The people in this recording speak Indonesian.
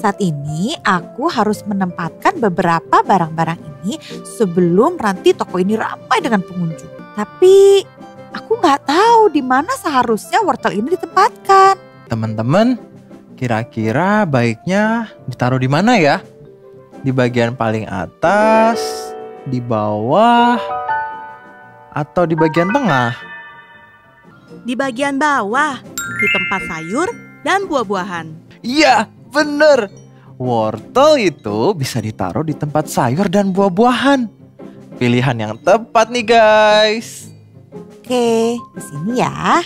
Saat ini aku harus menempatkan beberapa barang-barang ini sebelum nanti toko ini ramai dengan pengunjung. Tapi aku nggak tahu di mana seharusnya wortel ini ditempatkan. Teman-teman, kira-kira baiknya ditaruh di mana ya? Di bagian paling atas, di bawah, atau di bagian tengah? Di bagian bawah, di tempat sayur dan buah-buahan. Iya, bener. Wortel itu bisa ditaruh di tempat sayur dan buah-buahan. Pilihan yang tepat nih guys. Oke, di sini ya.